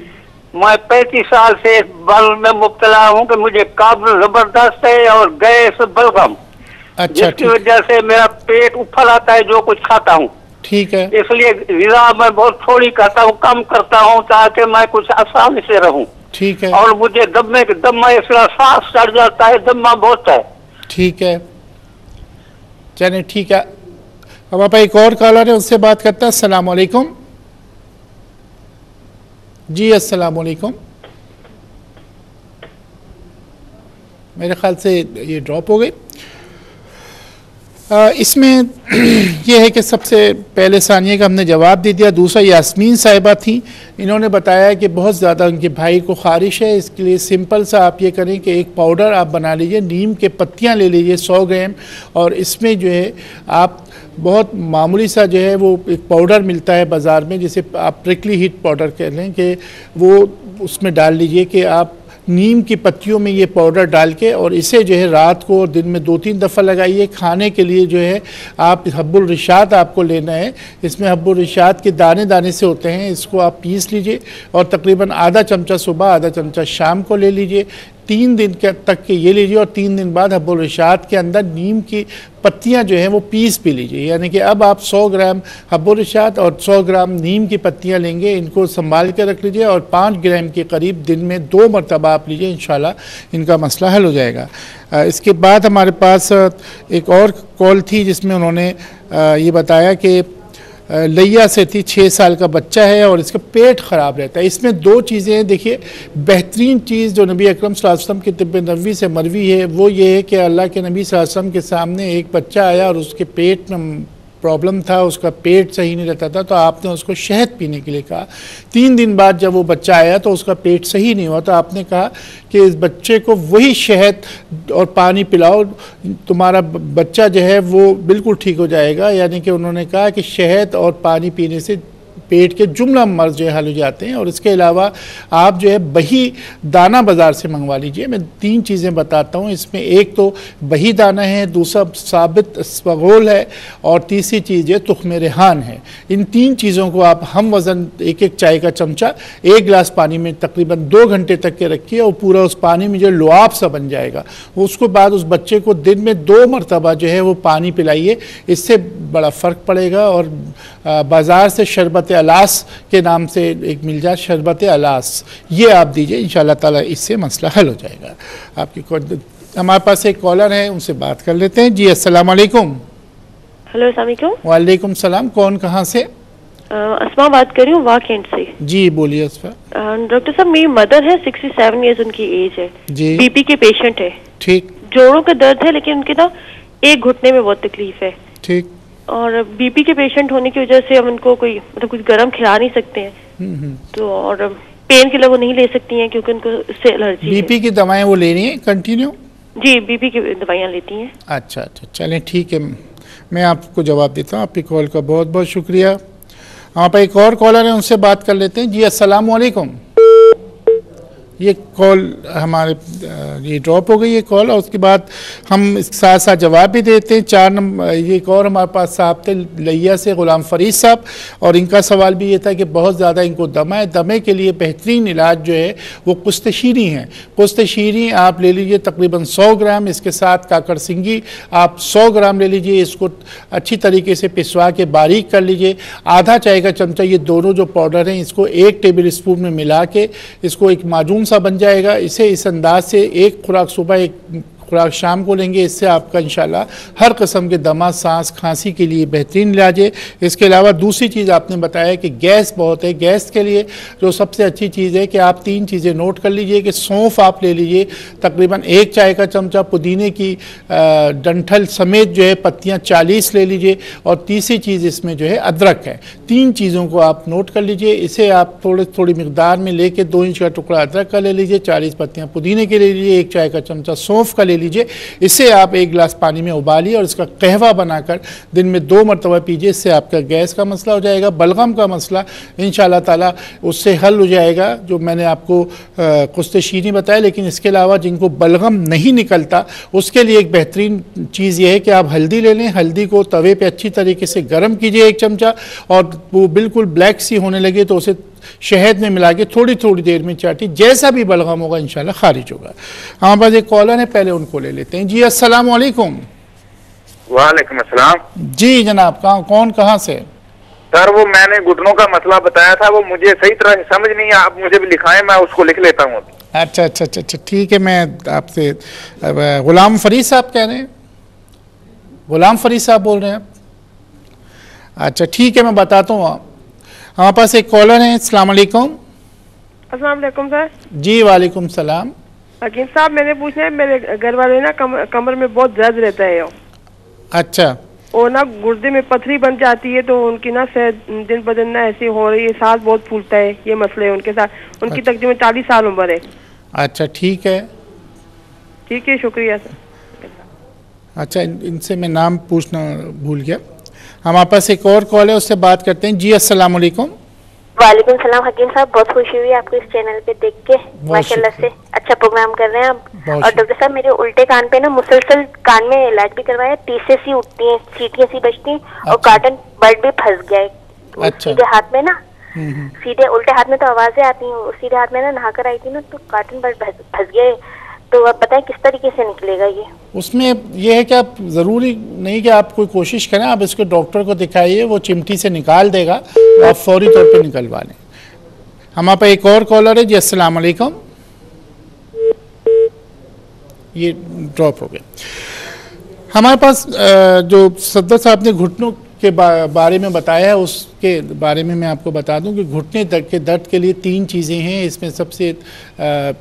میں پینتیس سال سے اس بل میں مبتلا ہوں کہ مجھے قبض زبردست ہے اور گیس بلغم۔ اچھا جس کی وجہ سے میرا پیٹ اپھل آتا ہے جو کچھ کھاتا ہوں۔ ٹھیک ہے۔ اس لیے غذا میں بہت تھوڑی کرتا ہوں کم کرتا ہوں تاکہ میں کچھ آسانی سے رہوں۔ ٹھیک ہے۔ اور مجھے دمے دمہ اس طرح سانس چڑھ جاتا ہے دمہ بہت ہے۔ ٹھیک ہے۔ چلیں ٹھیک ہے۔ اب آپ ایک اور کالر ہے اس سے بات کرتا ہے السلام علیکم۔ جی السلام علیکم۔ میرے خیال سے یہ ڈراپ ہو گئی۔ اس میں یہ ہے کہ سب سے پہلے ثانیہ کا ہم نے جواب دے دیا، دوسرا یاسمین صاحبہ تھیں۔ انہوں نے بتایا کہ بہت زیادہ ان کے بھائی کو خارش ہے۔ اس کے لیے سمپل سا آپ یہ کریں کہ ایک پاؤڈر آپ بنا لیجیے، نیم کے پتیاں لے لیجیے سو گرام۔ اور اس میں جو ہے، آپ بہت معمولی سا جو ہے، وہ ایک پاؤڈر ملتا ہے بازار میں، جسے آپ پرکلی ہیٹ پاؤڈر کہہ لیں کہ وہ اس میں ڈال لیجیے کہ آپ نیم کی پتیوں میں یہ پاؤڈر ڈال کے اور اسے جو ہے رات کو اور دن میں دو تین دفعہ لگائیے۔ کھانے کے لیے جو ہے آپ حب الرشاد آپ کو لینا ہے۔ اس میں حب الرشاد کے دانے دانے سے ہوتے ہیں۔ اس کو آپ پیس لیجیے اور تقریباً آدھا چمچہ صبح، آدھا چمچہ شام کو لے لیجیے۔ تین دن کے تک کے یہ لیجیے اور تین دن بعد حب الرشاد کے اندر نیم کی پتیاں جو ہیں وہ پیس بھی لیجیے یعنی کہ اب آپ سو گرام حب الرشاد اور سو گرام نیم کی پتیاں لیں گے، ان کو سنبھال کے رکھ لیجیے اور پانچ گرام کے قریب دن میں دو مرتبہ آپ لیجیے انشاءاللہ ان کا مسئلہ حل ہو جائے گا۔ اس کے بعد ہمارے پاس ایک اور کال تھی جس میں انہوں نے یہ بتایا کہ لیا سے تھی، چھ سال کا بچہ ہے اور اس کا پیٹ خراب رہتا ہے۔ اس میں دو چیزیں ہیں۔ دیکھیے، بہترین چیز جو نبی اکرم صلی اللہ علیہ وسلم کی طب نبوی سے مروی ہے، وہ یہ ہے کہ اللہ کے نبی صلی اللہ علیہ وسلم کے سامنے ایک بچہ آیا اور اس کے پیٹ میں پرابلم تھا، اس کا پیٹ صحیح نہیں رہتا تھا، تو آپ نے اس کو شہد پینے کے لیے کہا۔ تین دن بعد جب وہ بچہ آیا تو اس کا پیٹ صحیح نہیں ہوا، تو آپ نے کہا کہ اس بچے کو وہی شہد اور پانی پلاؤ، تمہارا بچہ جو ہے وہ بالکل ٹھیک ہو جائے گا۔ یعنی کہ انہوں نے کہا کہ شہد اور پانی پینے سے پیٹ کے جملہ مرض جو ہے حل ہو جاتے ہیں اور اس کے علاوہ آپ جو ہے بہی دانہ بازار سے منگوا لیجیے۔ میں تین چیزیں بتاتا ہوں۔ اس میں ایک تو بہی دانہ ہے، دوسرا ثابت سپغول ہے اور تیسری چیز ہے تخم ریحان ہے۔ ان تین چیزوں کو آپ ہم وزن، ایک ایک چائے کا چمچہ، ایک گلاس پانی میں تقریباً دو گھنٹے تک کے رکھیے اور پورا اس پانی میں جو لعاب سا بن جائے گا۔ اس کو بعد اس بچے کو دن میں دو مرتبہ جو ہے وہ پانی پلائیے۔ اس سے بڑا فرق پڑے گا اور بازار سے شربت الاس کے نام سے ایک مل جائے شربت الاس۔ یہ آپ دیجیے انشاءاللہ تعالی اس سے مسئلہ حل ہو جائے گا۔ آپ کی ہمارے پاس ایک کالر ہے ان سے بات کر لیتے ہیں۔ جی السلام علیکم۔ ہلو السلام علیکم۔ وعلیکم السلام کون کہاں سے؟ اسما بات کر رہی ہوں واک اینڈ سے۔ جی بولیے اسفا ڈاکٹر صاحب میری مدر ہے سکسٹی سیون ایئرز ان کی ایج ہے۔ جی۔ بی پی کے پیشنٹ ہے۔ ٹھیک۔ جوڑوں کا درد ہے لیکن ان کے نا ایک گھٹنے میں بہت تکلیف ہے۔ ٹھیک۔ اور بی پی کے پیشنٹ ہونے کی وجہ سے ہم ان کو کوئی مطلب کچھ گرم کھلا نہیں سکتے ہیں۔ تو اور پین کے لیے وہ نہیں لے سکتی ہیں کیونکہ ان کو اس سے الرجی بی پی کی دوائیں وہ لے رہی ہیں؟ کنٹینیو جی بی پی کی دوائیاں لیتی ہیں۔ اچھا اچھا۔ چلیں ٹھیک ہے۔ میں آپ کو جواب دیتا ہوں۔ آپ کی کال کا بہت بہت شکریہ۔ ہاں پہ ایک اور کالر ہے ان سے بات کر لیتے ہیں۔ جی السلام علیکم۔ یہ کال ہمارے یہ ڈراپ ہو گئی یہ کال اور اس کے بعد ہم اس کے ساتھ ساتھ جواب بھی دیتے ہیں۔ چار نمبر یہ ایک اور ہمارے پاس صاحب تھے لیا سے غلام فرید صاحب۔ اور ان کا سوال بھی یہ تھا کہ بہت زیادہ ان کو دمہ ہے۔ دمے کے لیے بہترین علاج جو ہے وہ کشت شیریں ہیں۔ کشت شیریں آپ لے لیجیے تقریباً سو گرام۔ اس کے ساتھ کاکر سنگی آپ سو گرام لے لیجیے۔ اس کو اچھی طریقے سے پسوا کے باریک کر لیجیے۔ آدھا چائے کا چمچہ، یہ دونوں جو پاؤڈر ہیں، اس کو ایک ٹیبل اسپون میں ملا کے اس کو ایک معجون سا بن جائے گا۔ اسے اس انداز سے ایک خوراک صبح ایک خوراک شام کو لیں گے، اس سے آپ کا انشاءاللہ ہر قسم کے دمہ، سانس، کھانسی کے لیے بہترین علاج ہے۔ اس کے علاوہ دوسری چیز آپ نے بتایا کہ گیس بہت ہے۔ گیس کے لیے جو سب سے اچھی چیز ہے کہ آپ تین چیزیں نوٹ کر لیجیے کہ سونف آپ لے لیجیے۔ تقریباً ایک چائے کا چمچہ پودینے کی ڈنٹھل سمیت جو ہے پتیاں چالیس لے لیجیے۔ اور تیسری چیز اس میں جو ہے ادرک ہے۔ تین چیزوں کو آپ نوٹ کر لیجیے۔ اسے آپ تھوڑے، تھوڑی مقدار میں لے کے دو انچ کا ٹکڑا ادرک کا لے لیجیے، چالیس پتیاں پودینے کے لے لیجیے، ایک چائے کا چمچہ سونف کا لے لیجیے۔ اسے آپ ایک گلاس پانی میں ابالیے اور اس کا قہوہ بنا کر دن میں دو مرتبہ پیجئے، اس سے آپ کا گیس کا مسئلہ ہو جائے گا، بلغم کا مسئلہ۔ انشاءاللہ تعالی اس سے حل ہو جائے گا، جو میں نے آپ کو قسط شیریں بتایا، لیکن اس کے علاوہ جن کو بلغم نہیں نکلتا، اس کے لیے ایک بہترین چیز یہ ہے کہ آپ ہلدی لے لیں۔ ہلدی کو توے پہ اچھی طریقے سے گرم کیجیے ایک چمچہ اور وہ بالکل بلیک سی ہونے لگے تو اسے شہد میں ملا کے تھوڑی تھوڑی دیر میں چاٹی جیسا بھی بلغم ہوگا انشاءاللہ خارج ہوگا۔ ہمارے پاس ایک کالر ہے پہلے ان کو لے لیتے ہیں۔ جی السلام علیکم۔ وعلیکم السلام۔ جی جناب کہاں کون کہاں سے؟ سر وہ میں نے گھٹنوں کا مسئلہ بتایا تھا وہ مجھے صحیح طرح سمجھ نہیں ہے آپ مجھے بھی لکھائیں میں اس کو لکھ لیتا ہوں اچھا اچھا اچھا اچھا ٹھیک ہے میں آپ سے غلام فرید صاحب کہہ رہے ہیں۔ غلام فرید صاحب بول رہے ہیں آپ۔ اچھا ٹھیک ہے میں بتاتا ہوں ہمارے پاس ایک کالر ہیں السلام علیکم۔ السلام علیکم سر۔ جی وعلیکم السلام۔ حکیم صاحب میں نے پوچھنا ہے میرے گھر والے نا کمر میں بہت درد رہتا ہے۔ اچھا۔ اور نا گردے میں پتھری بن جاتی ہے تو ان کی نا دن ب دن نا ایسی ہو رہی ہے سانس بہت پھولتا ہے یہ مسئلے ان کے ساتھ۔ ان کی تقریباً چالیس سال عمر ہے۔ اچھا ٹھیک ہے۔ ٹھیک ہے شکریہ سر۔ اچھا ان سے میں نام پوچھنا بھول گیا۔ ہمارے پاس ایک اور کال ہے اس سے بات کرتے ہیں۔ جی السلام علیکم۔ وعلیکم السلام حکیم صاحب بہت خوشی ہوئی آپ کو اس چینل پہ دیکھ کے۔ ماشاء اللہ سے اچھا پروگرام کر رہے ہیں آپ۔ اور ڈاکٹر صاحب میرے الٹے کان پہ نا مسلسل کان میں علاج بھی کروایا پیسے سی اٹھتی ہیں سیٹیاں سی بچتی ہیں اور کاٹن برڈ بھی پھنس گیا ہے۔ سیدھے ہاتھ میں نا سیدھے الٹے ہاتھ میں تو آوازیں آتی ہیں سیدھے ہاتھ میں نا نہا کر آئی تھی نا تو کاٹن برڈ پھنس گیا ہے۔ تو آپ بتائیں کس طریقے سے نکلے گا یہ؟ اس میں یہ ہے کہ آپ ضروری نہیں کہ آپ کوئی کوشش کریں، آپ اس کو ڈاکٹر کو دکھائیے، وہ چمٹی سے نکال دے گا، آپ فوری طور پہ نکلوا لیں۔ ہمارے پاس ایک اور کالر ہے جی السلام علیکم۔ یہ ڈراپ ہو گیا۔ ہمارے پاس جو صدر صاحب نے گھٹنوں کے بارے میں بتایا ہے، اس کے بارے میں میں آپ کو بتا دوں کہ گھٹنے درد کے درد کے لیے تین چیزیں ہیں۔ اس میں سب سے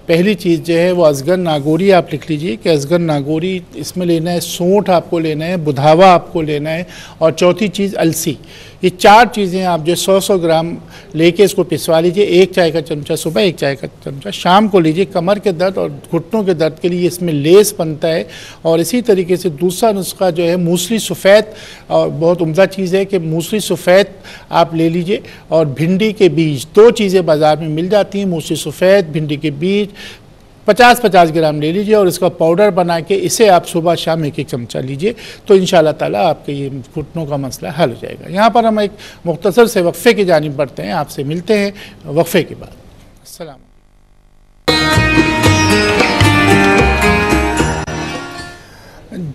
پہلی چیز جو ہے وہ ازگر ناگوری، آپ لکھ لیجیے کہ ازگر ناگوری اس میں لینا ہے، سونٹ آپ کو لینا ہے، بدھاوا آپ کو لینا ہے اور چوتھی چیز السی۔ یہ چار چیزیں آپ جو سو سو گرام لے کے اس کو پسوا لیجیے، ایک چائے کا چمچہ صبح، ایک چائے کا چمچہ شام کو لیجیے، کمر کے درد اور گھٹنوں کے درد کے لیے اس میں لیس بنتا ہے اور اسی طریقے سے دوسرا نسخہ جو ہے موسلی سفید، اور بہت عمدہ چیز ہے کہ موسلی سفید آپ لے لیجیے اور بھنڈی کے بیج، دو چیزیں بازار میں مل جاتی ہیں، موسلی سفید، بھنڈی کے بیج پچاس پچاس گرام لے لیجیے اور اس کا پاؤڈر بنا کے اسے آپ صبح شام ایک ایک چمچہ لیجیے تو انشاءاللہ تعالیٰ آپ کے یہ گھٹنوں کا مسئلہ حل ہو جائے گا۔ یہاں پر ہم ایک مختصر سے وقفے کی جانب بڑھتے ہیں، آپ سے ملتے ہیں وقفے کے بعد۔ السلام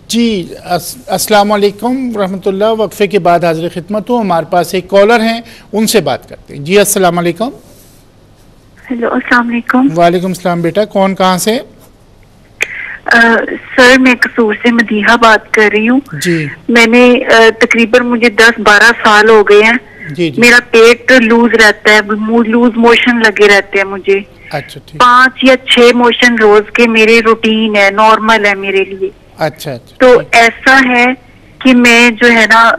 جی السلام علیکم ورحمۃ اللہ۔ وقفے کے بعد حاضر خدمت ہوں۔ ہمارے پاس ایک کالر ہیں، ان سے بات کرتے ہیں۔ جی السلام علیکم۔ ہیلو السلام علیکم وعلیکم السلام بیٹا کون کہاں سے؟ سر میں قصور سے مدیحہ بات کر رہی ہوں۔ جی۔ میں نے تقریباً مجھے دس بارہ سال ہو گئے ہیں۔ جی جی۔ میرا پیٹ لوز رہتا ہے لوز موشن لگے رہتے ہیں مجھے۔ اچھا پانچ یا چھ موشن روز کے میرے روٹین ہے نارمل ہے میرے لیے۔ اچھا اچھا تو ایسا ہے کہ میں جو ہے نا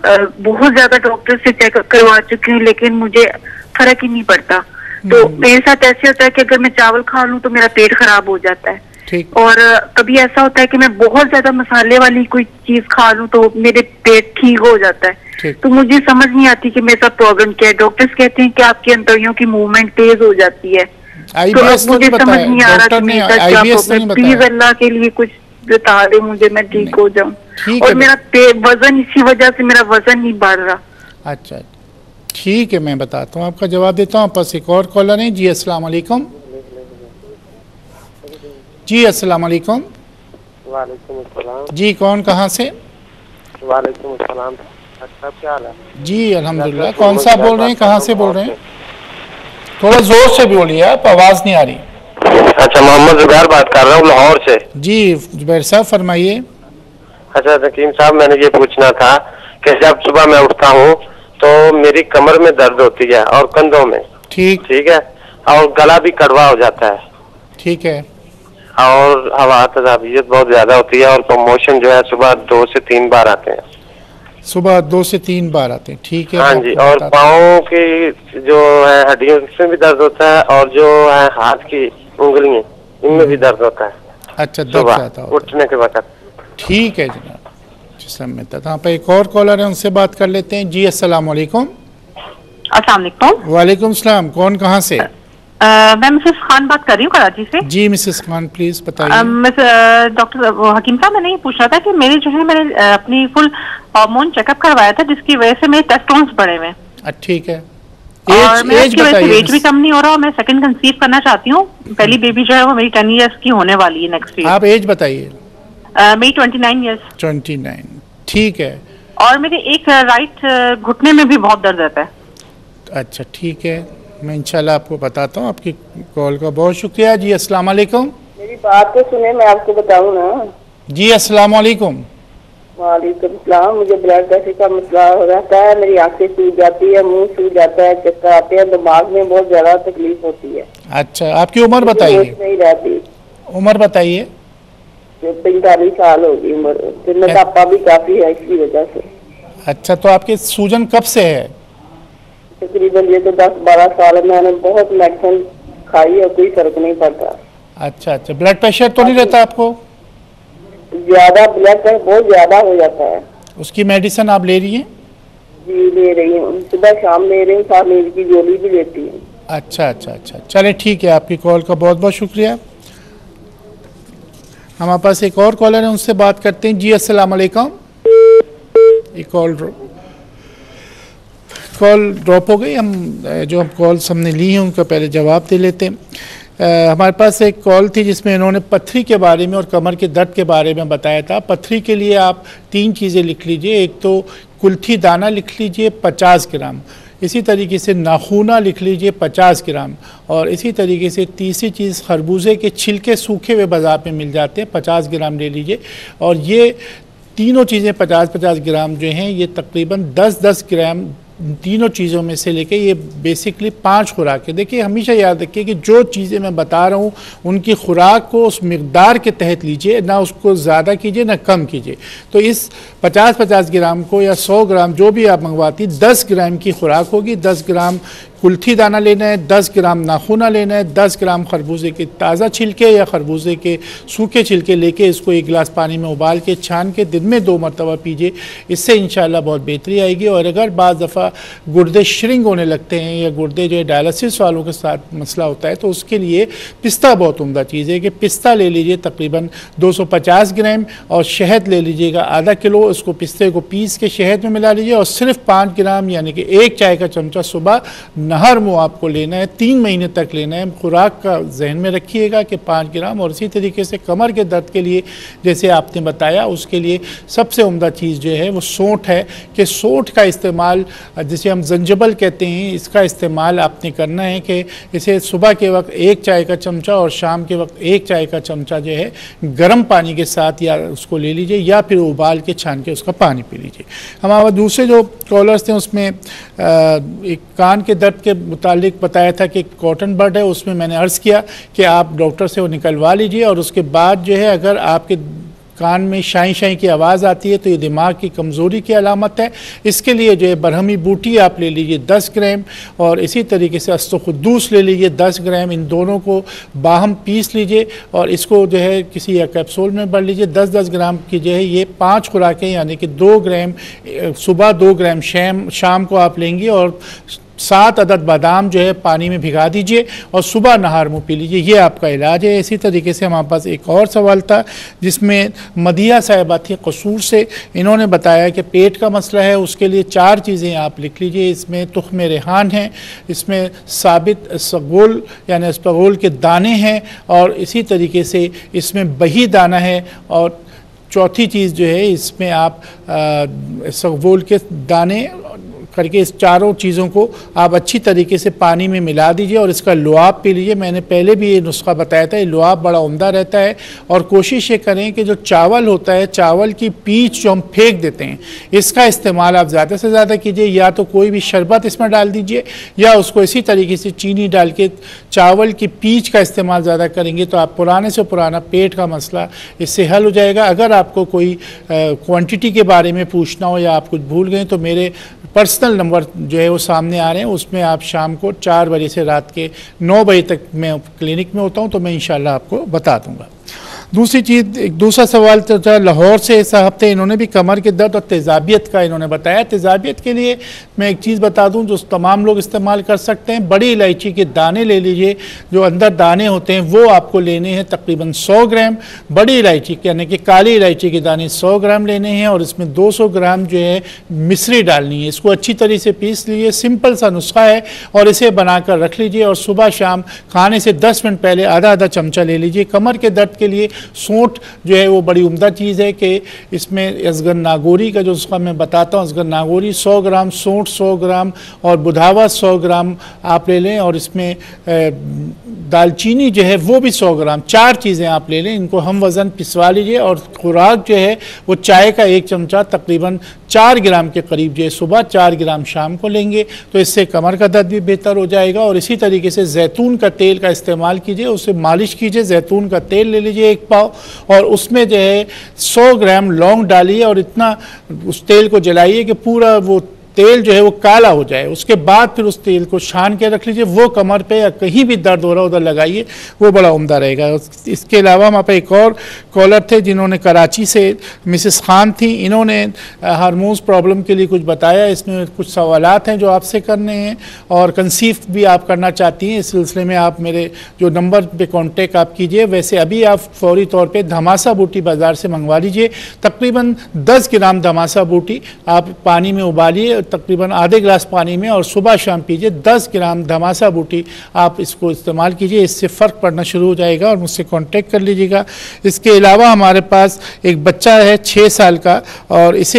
بہت زیادہ ڈاکٹر سے چیک اپ کروا چکی ہوں لیکن مجھے فرق ہی نہیں پڑتا۔ تو میرے ساتھ ایسے ہوتا ہے کہ اگر میں چاول کھا لوں تو میرا پیٹ خراب ہو جاتا ہے۔ اور کبھی ایسا ہوتا ہے کہ میں بہت زیادہ مسالے والی کوئی چیز کھا لوں تو میرے پیٹ ٹھیک ہو جاتا ہے۔ تو مجھے سمجھ نہیں آتی کہ میرے ساتھ پرابلم کیا ہے۔ ڈاکٹرز کہتے ہیں کہ آپ کی انتریوں کی موومنٹ تیز ہو جاتی ہے۔ تو مجھے سمجھ نہیں آ رہا کہ پلیز اللہ کے لیے کچھ بتا دے مجھے میں ٹھیک ہو جاؤں۔ اور میرا وزن اسی وجہ سے میرا وزن نہیں بڑھ رہا۔ اچھا۔ ٹھیک ہے میں بتاتا ہوں آپ کا جواب دیتا ہوں آپ پاس ایک اور کالر ہیں۔ جی السلام علیکم۔ جی السلام علیکم۔ وعلیکم السلام۔ جی کون کہاں سے؟ وعلیکم السلام۔ صاحب کیا حال ہے؟ جی الحمدللہ۔ کون سا بول رہے ہیں؟ کہاں سے بول رہے ہیں؟ تھوڑا زور سے بولیے آپ آواز نہیں آ رہی۔ اچھا محمد زبیر بات کر رہا ہوں لاہور سے۔ جی زبیر صاحب فرمائیے۔ اچھا حکیم صاحب میں نے یہ پوچھنا تھا کہ جب صبح میں اٹھتا ہوں تو میری کمر میں درد ہوتی ہے اور کندھوں میں۔ ٹھیک۔ ٹھیک ہے؟ اور گلا بھی کڑوا ہو جاتا ہے۔ ٹھیک ہے۔ اور ہوا تجابیت بہت زیادہ ہوتی ہے اور پروموشن جو ہے صبح دو سے تین بار آتے ہیں۔ صبح دو سے تین بار آتے ہیں۔ ٹھیک ہے۔ ہاں جی اور۔ پاؤں کی جو ہے ہڈیوں اس میں بھی درد ہوتا ہے اور جو ہے ہاتھ کی انگلیاں ان میں بھی درد ہوتا ہے۔ اچھا درد اٹھنے کے وقت۔ ٹھیک ہے جناب۔ جسم میں تھا۔ پہ ایک اور کالر ہے ان سے بات کر لیتے ہیں۔ جی السلام علیکم۔ السلام علیکم۔ وعلیکم السلام۔ کون کہاں سے؟ میں مسز خان بات کر رہی ہوں کراچی سے۔ جی مسز خان پلیز بتائیے۔ ڈاکٹر حکیم صاحب میں نے یہ پوچھنا تھا کہ میرے جو ہے میں نے اپنی فل ہارمون چیک اپ کروایا تھا جس کی وجہ سے میرے ٹیسٹونس بڑھے ہوئے۔ اچھا ٹھیک ہے۔ اور ایج میرا اس ایج کی وجہ سے بتائیے ویٹ بھی کم نہیں ہو رہا اور میں سیکنڈ کنسیو کرنا چاہتی ہوں۔ پہلی بیبی جو ہے وہ میری ٹین ایئرس کی ہونے والی ہے نیکسٹ آپ ایج بتائیے۔ میری twenty nine years twenty nine ٹھیک ہے۔ اور میرے ایک رائٹ گھٹنے میں بھی بہت درد رہتا ہے۔ اچھا ٹھیک ہے۔ میں انشاءاللہ آپ کو بتاتا ہوں آپ کی کال کا۔ بہت شکریہ۔ جی السلام علیکم۔ میری بات تو سنیں میں آپ کو بتاؤں نا۔ جی السلام علیکم۔ وعلیکم السلام۔ مجھے بلڈ پریشر کا مسئلہ ہو رہتا ہے میری آنکھیں سوج جاتی ہے منہ سوج جاتا ہے چکر آتے ہیں دماغ میں بہت زیادہ تکلیف ہوتی ہے۔ اچھا آپ کی عمر بتائیے۔ نہیں رہتی۔ عمر بتائیے۔ پینتالیس سال ہوگی عمر پھر میں پاپا بھی کافی ہے اس کی وجہ سے۔ اچھا تو آپ کی سوجن کب سے ہے؟ تقریباً یہ تو دس بارہ سال ہے میں نے بہت میڈیسن کھائی ہے کوئی فرق نہیں پڑتا۔ اچھا اچھا۔ بلڈ پریشر تو نہیں رہتا آپ کو؟ زیادہ بلڈ پریشر بہت زیادہ ہو جاتا ہے۔ اس کی میڈیسن آپ لے رہی ہیں؟ جی لے رہی ہوں۔ صبح شام لے رہی ہوں ساتھ نیند کی گولی بھی لیتی ہوں۔ اچھا اچھا اچھا۔ چلے ٹھیک ہے آپ کی کال کا بہت بہت شکریہ۔ ہمارے پاس ایک اور کالر ہے ان سے بات کرتے ہیں۔ جی السلام علیکم۔ ایک کال کال ڈراپ ہو گئی۔ ہم، جو ہم کالس ہم نے لی ہیں، ان کا پہلے جواب دے لیتے ہیں۔ ہمارے پاس ایک کال تھی جس میں انہوں نے پتھری کے بارے میں اور کمر کے درد کے بارے میں بتایا تھا۔ پتھری کے لیے آپ تین چیزیں لکھ لیجیے۔ ایک تو کلتھی دانہ لکھ لیجیے، پچاس گرام۔ اسی طریقے سے ناخونہ لکھ لیجیے پچاس گرام اور اسی طریقے سے تیسری چیز خربوزے کے چھلکے سوکھے ہوئے بازار پہ مل جاتے ہیں، پچاس گرام لے لیجیے اور یہ تینوں چیزیں پچاس پچاس گرام جو ہیں، یہ تقریباً دس دس گرام تینوں چیزوں میں سے لے کے یہ بیسکلی پانچ خوراک ہے دیکھیے، ہمیشہ یاد رکھیے کہ جو چیزیں میں بتا رہا ہوں، ان کی خوراک کو اس مقدار کے تحت لیجیے، نہ اس کو زیادہ کیجیے، نہ کم کیجیے۔ تو اس پچاس پچاس گرام کو یا سو گرام جو بھی آپ منگواتی، دس گرام کی خوراک ہوگی، دس گرام کلتھی دانہ لینا ہے، دس گرام ناخونہ لینا ہے، دس گرام خربوزے کے تازہ چھلکے یا خربوزے کے سوکھے چھلکے لے کے اس کو ایک گلاس پانی میں ابال کے چھان کے دن میں دو مرتبہ پیجئے اس سے انشاءاللہ بہت بہتری آئے گی۔ اور اگر بعض دفعہ گردے شرنگ ہونے لگتے ہیں یا گردے جو ہے ڈائلسس والوں کے ساتھ مسئلہ ہوتا ہے، تو اس کے لیے پستہ بہت عمدہ چیز ہے کہ پستہ لے لیجیے تقریباً دو سو پچاس گرام اور شہد لے لیجیے گا آدھا کلو۔ اس کو پستے کو پیس کے شہد میں ملا لیجیے اور صرف پانچ گرام یعنی کہ ایک چائے کا چمچہ صبح نہر منہ آپ کو لینا ہے، تین مہینے تک لینا ہے۔ خوراک کا ذہن میں رکھیے گا کہ پانچ گرام اور اسی طریقے سے کمر کے درد کے لیے، جیسے آپ نے بتایا، اس کے لیے سب سے عمدہ چیز جو ہے وہ سونٹ ہے کہ سونٹ کا استعمال، جسے ہم زنجبل کہتے ہیں، اس کا استعمال آپ نے کرنا ہے کہ اسے صبح کے وقت ایک چائے کا چمچہ اور شام کے وقت ایک چائے کا چمچہ جو ہے گرم پانی کے ساتھ یا اس کو لے لیجیے یا پھر ابال کے چھان کے اس کا پانی پی لیجیے۔ ہمارا دوسرے جو کالرز تھے، اس میں ایک کان کے درد کے متعلق بتایا تھا کہ کاٹن برڈ ہے، اس میں میں نے عرض کیا کہ آپ ڈاکٹر سے وہ نکلوا لیجیے اور اس کے بعد جو ہے اگر آپ کے کان میں شائیں شائیں کی آواز آتی ہے تو یہ دماغ کی کمزوری کی علامت ہے۔ اس کے لیے جو ہے برہمی بوٹی آپ لے لیجیے دس گرام اور اسی طریقے سے استخدوس لے لیجیے دس گرام۔ ان دونوں کو باہم پیس لیجیے اور اس کو جو ہے کسی یا کیپسول میں بڑھ لیجیے۔ دس دس گرام کی جو ہے یہ پانچ خوراکیں یعنی کہ دو گرام، صبح دو گرام شام شام کو آپ لیں گے اور سات عدد بادام جو ہے پانی میں بھگا دیجیے اور صبح نہار منہ پی لیجیے۔ یہ آپ کا علاج ہے۔ اسی طریقے سے ہمارے پاس ایک اور سوال تھا، جس میں مدیہ صاحبہ تھی قصور سے۔ انہوں نے بتایا کہ پیٹ کا مسئلہ ہے، اس کے لیے چار چیزیں آپ لکھ لیجیے۔ اس میں تخم ریحان ہیں، اس میں ثابت سغول یعنی اسپغول کے دانے ہیں اور اسی طریقے سے اس میں بہی دانہ ہے۔ اور چوتھی چیز جو ہے، اس میں آپ سغول کے دانے کر کے اس چاروں چیزوں کو آپ اچھی طریقے سے پانی میں ملا دیجیے اور اس کا لعاب پی لیجیے۔ میں نے پہلے بھی یہ نسخہ بتایا تھا، یہ لعاب بڑا عمدہ رہتا ہے اور کوشش یہ کریں کہ جو چاول ہوتا ہے، چاول کی پیچ جو ہم پھینک دیتے ہیں، اس کا استعمال آپ زیادہ سے زیادہ کیجیے، یا تو کوئی بھی شربت اس میں ڈال دیجیے، یا اس کو اسی طریقے سے چینی ڈال کے چاول کی پیچ کا استعمال زیادہ کریں گے تو آپ پرانے سے پرانا پیٹ کا مسئلہ اس سے حل ہو جائے گا۔ اگر آپ کو کوئی کوانٹٹی کے بارے میں پوچھنا ہو یا آپ کچھ بھول گئے تو میرے پرسنل نمبر جو ہے وہ سامنے آ رہے ہیں، اس میں آپ شام کو چار بجے سے رات کے نو بجے تک میں کلینک میں ہوتا ہوں، تو میں انشاءاللہ آپ کو بتا دوں گا۔ دوسری چیز، ایک دوسرا سوال تھا، لاہور سے اس ہفتے انہوں نے بھی کمر کے درد اور تیزابیت کا انہوں نے بتایا۔ تیزابیت کے لیے میں ایک چیز بتا دوں جو تمام لوگ استعمال کر سکتے ہیں۔ بڑی الائچی کے دانے لے لیجیے۔ جو اندر دانے ہوتے ہیں، وہ آپ کو لینے ہیں تقریباً سو گرام۔ بڑی الائچی یعنی کہ کالی الائچی کے دانے سو گرام لینے ہیں اور اس میں دو سو گرام جو ہے، مصری ڈالنی ہے۔ اس کو اچھی طریقے سے پیس لیجیے سمپل سا نسخہ ہے اور اسے بنا کر رکھ لیجیے اور صبح شام کھانے سے دس منٹ پہلے آدھا آدھا چمچہ لے لیجیے۔ کمر کے درد کے لیے سونٹ جو ہے وہ بڑی عمدہ چیز ہے کہ اس میں ازگر ناگوری کا جو اس کا میں بتاتا ہوں ازگر ناگوری سو گرام، سونٹ سو گرام اور بدھاوا سو گرام آپ لے لیں اور اس میں دالچینی جو ہے وہ بھی سو گرام، چار چیزیں آپ لے لیں، ان کو ہم وزن پسوا لیجیے اور خوراک جو ہے وہ چائے کا ایک چمچہ تقریباً چار گرام کے قریب جو ہے صبح چار گرام شام کو لیں گے، تو اس سے کمر کا درد بھی بہتر ہو جائے گا اور اسی طریقے سے زیتون کا تیل کا استعمال کیجیے اسے مالش کیجیے، زیتون کا تیل لے لیجیے ایک پاؤ اور اس میں جو ہے سو گرام لونگ ڈالیے اور اتنا اس تیل کو جلائیے کہ پورا وہ تیل جو ہے وہ کالا ہو جائے، اس کے بعد پھر اس تیل کو چھان کے رکھ لیجیے، وہ کمر پہ یا کہیں بھی درد ہو رہا ادھر لگائیے، وہ بڑا عمدہ رہے گا۔ اس کے علاوہ ہمارے پہ ایک اور کالر تھے جنہوں نے کراچی سے مسز خان تھیں، انہوں نے ہارمونس پرابلم کے لیے کچھ بتایا، اس میں کچھ سوالات ہیں جو آپ سے کرنے ہیں اور کنسیف بھی آپ کرنا چاہتی ہیں۔ اس سلسلے میں آپ میرے جو نمبر پہ کانٹیکٹ آپ کیجیے، ویسے ابھی آپ فوری طور پہ دھماسا بوٹی بازار سے منگوا لیجیے۔ تقریباً دس گرام دھماسا بوٹی آپ پانی میں ابالیے تقریباً آدھے گلاس پانی میں اور صبح شام پیجئے دس گرام دھماسا بوٹی آپ اس کو استعمال کیجیے اس سے فرق پڑنا شروع ہو جائے گا اور مجھ سے کانٹیکٹ کر لیجیے گا۔ اس کے علاوہ ہمارے پاس ایک بچہ ہے چھ سال کا اور اسے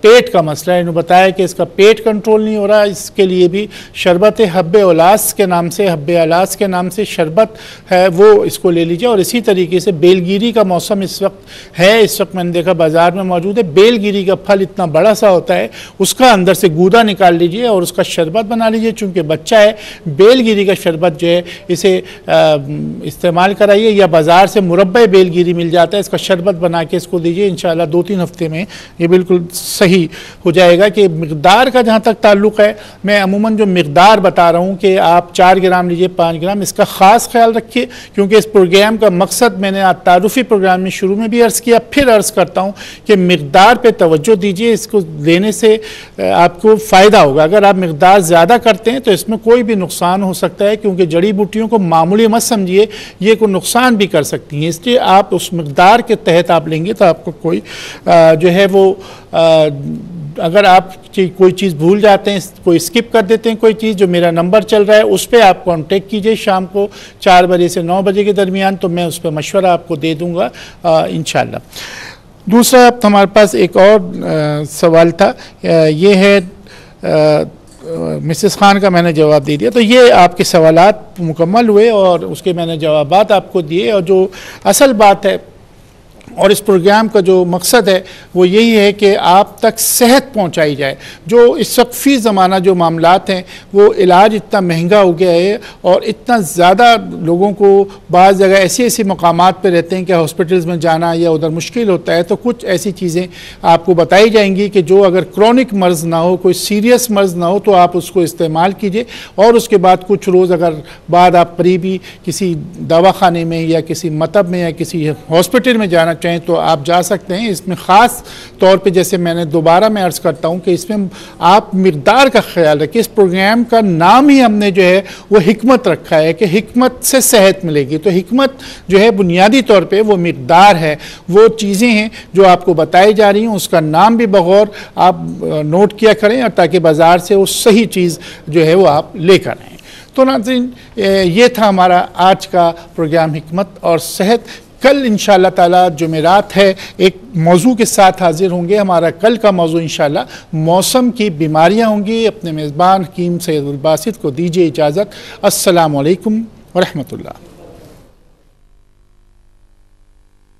پیٹ کا مسئلہ ہے۔ انہوں بتایا کہ اس کا پیٹ کنٹرول نہیں ہو رہا، اس کے لیے بھی شربت حب اولاس کے نام سے، حب الاس کے نام سے شربت ہے، وہ اس کو لے لیجیے اور اسی طریقے سے بیل گیری کا موسم اس وقت ہے۔ اس وقت میں نے دیکھا بازار میں موجود ہے۔ بیل گیری کا پھل اتنا بڑا سا ہوتا ہے، اس کا اندر سے گودا نکال لیجیے اور اس کا شربت بنا لیجیے، چونکہ بچہ ہے، بیل گیری کا شربت جو ہے، اسے استعمال کرائیے یا بازار سے مربع بیل گیری مل جاتا ہے، اس کا شربت بنا کے اس کو دیجیے، انشاءاللہ دو تین ہفتے میں یہ بالکل صحیح ہو جائے گا کہ مقدار کا جہاں تک تعلق ہے، میں عموماً جو مقدار بتا رہا ہوں کہ آپ چار گرام لیجیے، پانچ گرام، اس کا خاص خیال رکھیے، کیونکہ اس پروگرام کا مقصد میں نے تعارفی پروگرام میں شروع میں بھی عرض کیا، پھر عرض کرتا ہوں کہ مقدار پہ توجہ دیجیے، اس کو لینے سے آپ کو فائدہ ہوگا۔ اگر آپ مقدار زیادہ کرتے ہیں تو اس میں کوئی بھی نقصان ہو سکتا ہے، کیونکہ جڑی بوٹیوں کو معمولی مت سمجھیے، یہ کوئی نقصان بھی کر سکتی ہیں۔ اس لیے آپ اس مقدار کے تحت آپ لیں گے تو آپ کو کوئی جو ہے وہ اگر آپ کوئی چیز بھول جاتے ہیں، کوئی سکپ کر دیتے ہیں، کوئی چیز جو میرا نمبر چل رہا ہے، اس پہ آپ کانٹیکٹ کیجیے۔ شام کو چار بجے سے نو بجے کے درمیان تو میں اس پہ مشورہ آپ کو دے دوں گا انشاءاللہ۔ دوسرا اب ہمارے پاس ایک اور سوال تھا یہ ہے مسز خان کا میں نے جواب دے دیا۔ تو یہ آپ کے سوالات مکمل ہوئے اور اس کے میں نے جوابات آپ کو دیے اور جو اصل بات ہے اور اس پروگرام کا جو مقصد ہے وہ یہی ہے کہ آپ تک صحت پہنچائی جائے۔ جو اس وقت فی زمانہ جو معاملات ہیں، وہ علاج اتنا مہنگا ہو گیا ہے اور اتنا زیادہ لوگوں کو بعض جگہ ایسی ایسی مقامات پہ رہتے ہیں کہ ہاسپٹلز میں جانا یا ادھر مشکل ہوتا ہے تو کچھ ایسی چیزیں آپ کو بتائی جائیں گی کہ جو اگر کرونک مرض نہ ہو، کوئی سیریس مرض نہ ہو تو آپ اس کو استعمال کیجیے۔ اور اس کے بعد کچھ روز اگر بعد آپ قریبی کسی دواخانے میں یا کسی مطب میں یا کسی ہاسپٹل میں جانا چاہیں تو آپ جا سکتے ہیں۔ اس میں خاص طور پہ جیسے میں نے دوبارہ میں عرض کرتا ہوں کہ اس میں آپ مقدار کا خیال رکھیں۔ اس پروگرام کا نام ہی ہم نے جو ہے وہ حکمت رکھا ہے کہ حکمت سے صحت ملے گی۔ تو حکمت جو ہے بنیادی طور پہ وہ مقدار ہے۔ وہ چیزیں ہیں جو آپ کو بتائی جا رہی ہیں۔ اس کا نام بھی بغور آپ نوٹ کیا کریں اور تاکہ بازار سے وہ صحیح چیز جو ہے وہ آپ لے کر آئیں۔ تو ناظرین، یہ تھا ہمارا آج کا پروگرام حکمت اور صحت۔ کل انشاءاللہ تعالی جمعرات ہے، ایک موضوع کے ساتھ حاضر ہوں گے۔ ہمارا کل کا موضوع انشاءاللہ موسم کی بیماریاں ہوں گی۔ اپنے میزبان حکیم سید الباسط کو دیجیے اجازت۔ السلام علیکم ورحمۃ اللہ۔